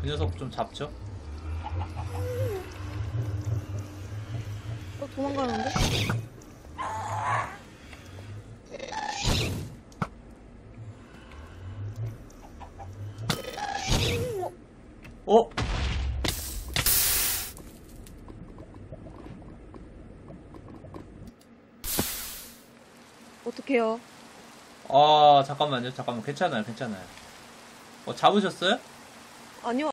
그 녀석 좀 잡죠. 어, 도망가는데? 어? 어떡해요? 아 잠깐만요. 잠깐만 괜찮아요. 괜찮아요. 어 잡으셨어요? 아니요.